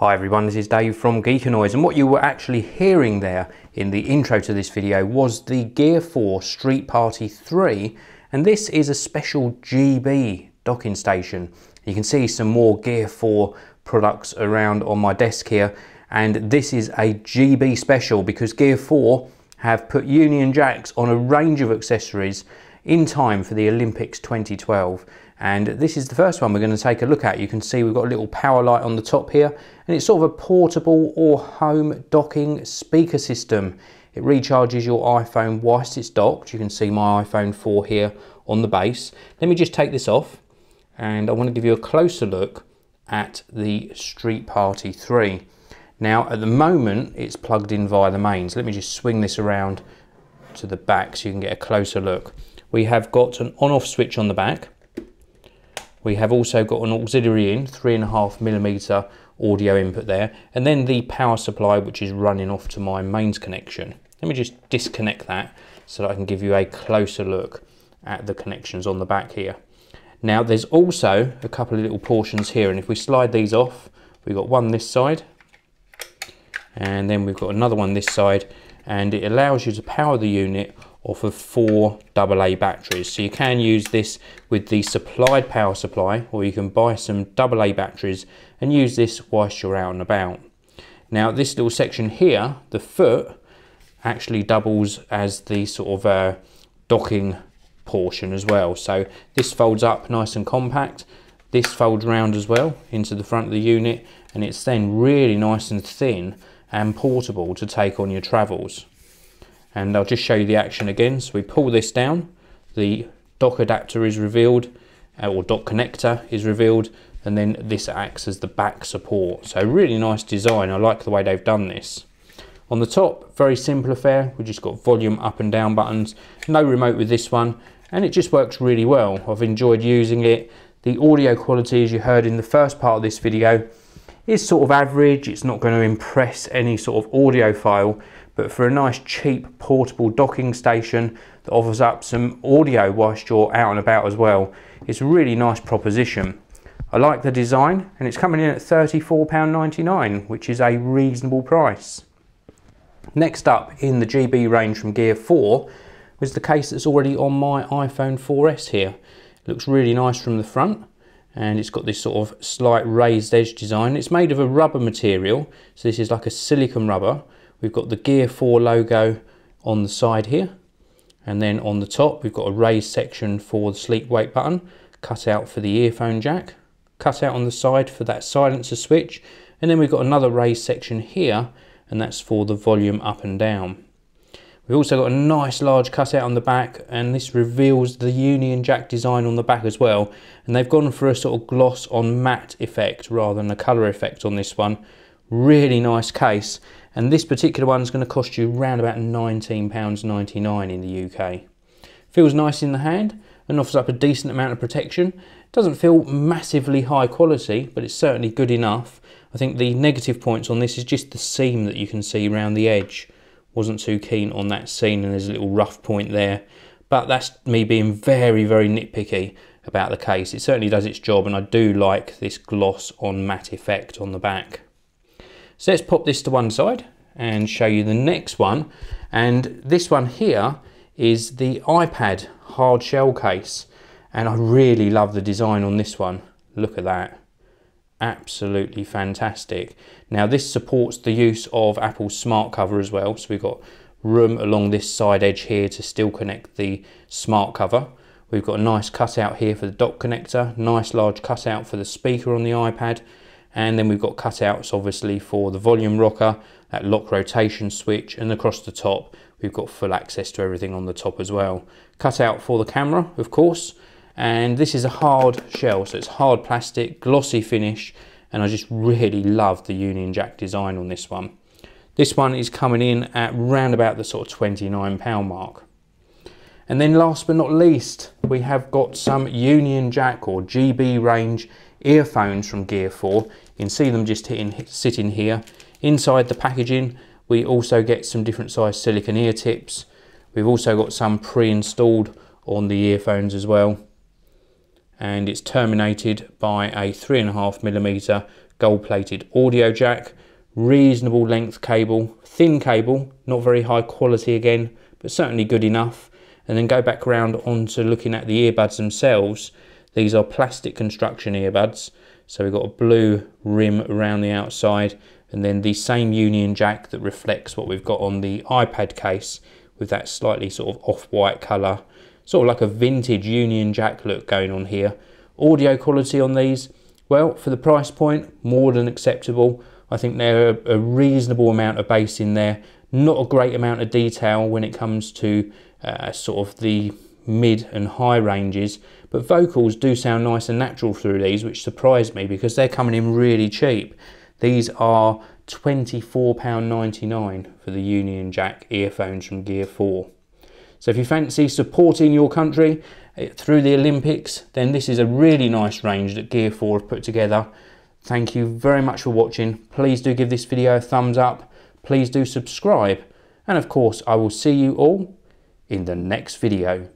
Hi everyone, this is Dave from Geekanoids and what you were actually hearing there in the intro to this video was the Gear 4 Street Party 3 and this is a special GB docking station. You can see some more Gear 4 products around on my desk here and this is a GB special because Gear 4 have put Union Jacks on a range of accessories in time for the Olympics 2012 and this is the first one we're going to take a look at. You can see we've got a little power light on the top here and it's sort of a portable or home docking speaker system. It recharges your iPhone whilst it's docked. You can see my iPhone 4 here on the base. Let me just take this off and I want to give you a closer look at the Street Party 3. Now at the moment it's plugged in via the mains. Let me just swing this around to the back so you can get a closer look. We have got an on-off switch on the back we have also got an auxiliary in, three and a half millimeter audio input there, and then the power supply which is running off to my mains connection. Let me just disconnect that so that I can give you a closer look at the connections on the back here. Now there's also a couple of little portions here and if we slide these off, we've got one this side and then we've got another one this side and it allows you to power the unit off of four AA batteries. So you can use this with the supplied power supply or you can buy some AA batteries and use this whilst you're out and about. Now this little section here, the foot, actually doubles as the sort of uh, docking portion as well. So this folds up nice and compact. This folds round as well into the front of the unit and it's then really nice and thin and portable to take on your travels and I'll just show you the action again. So we pull this down, the dock adapter is revealed, uh, or dock connector is revealed, and then this acts as the back support. So really nice design, I like the way they've done this. On the top, very simple affair, we just got volume up and down buttons, no remote with this one, and it just works really well. I've enjoyed using it. The audio quality, as you heard in the first part of this video, is sort of average. It's not going to impress any sort of audiophile, but for a nice cheap portable docking station that offers up some audio whilst you're out and about as well, it's a really nice proposition. I like the design and it's coming in at £34.99 which is a reasonable price. Next up in the GB range from Gear 4 was the case that's already on my iPhone 4S here. It looks really nice from the front and it's got this sort of slight raised edge design. It's made of a rubber material, so this is like a silicon rubber We've got the Gear 4 logo on the side here. And then on the top, we've got a raised section for the sleep wake button, cut out for the earphone jack, cut out on the side for that silencer switch. And then we've got another raised section here, and that's for the volume up and down. We've also got a nice large cutout on the back and this reveals the Union Jack design on the back as well. And they've gone for a sort of gloss on matte effect rather than a colour effect on this one. Really nice case and this particular one is going to cost you around about £19.99 in the UK. Feels nice in the hand and offers up a decent amount of protection. Doesn't feel massively high quality, but it's certainly good enough. I think the negative points on this is just the seam that you can see around the edge. Wasn't too keen on that scene and there's a little rough point there. But that's me being very, very nitpicky about the case. It certainly does its job and I do like this gloss on matte effect on the back. So let's pop this to one side and show you the next one. And this one here is the iPad hard shell case. And I really love the design on this one. Look at that. Absolutely fantastic. Now this supports the use of Apple's smart cover as well. So we've got room along this side edge here to still connect the smart cover. We've got a nice cutout here for the dock connector, nice large cutout for the speaker on the iPad, and then we've got cutouts obviously for the volume rocker, that lock rotation switch, and across the top we've got full access to everything on the top as well. Cutout for the camera, of course, and this is a hard shell, so it's hard plastic, glossy finish, and I just really love the Union Jack design on this one. This one is coming in at round about the sort of £29 mark. And then last but not least, we have got some Union Jack or GB range earphones from Gear 4. You can see them just hitting, sitting here. Inside the packaging, we also get some different size silicon ear tips. We've also got some pre-installed on the earphones as well. And it's terminated by a three and a half millimeter gold plated audio jack, reasonable length cable, thin cable, not very high quality again, but certainly good enough. And then go back around onto looking at the earbuds themselves. These are plastic construction earbuds. So we've got a blue rim around the outside and then the same union jack that reflects what we've got on the iPad case with that slightly sort of off-white colour, sort of like a vintage union jack look going on here. Audio quality on these, well, for the price point, more than acceptable. I think they're a, reasonable amount of bass in there, not a great amount of detail when it comes to uh, sort of the mid and high ranges, but vocals do sound nice and natural through these, which surprised me because they're coming in really cheap. These are £24.99 for the Union Jack earphones from Gear 4. So if you fancy supporting your country eh, through the Olympics, then this is a really nice range that Gear 4 have put together. Thank you very much for watching. Please do give this video a thumbs up. Please do subscribe. And of course, I will see you all in the next video.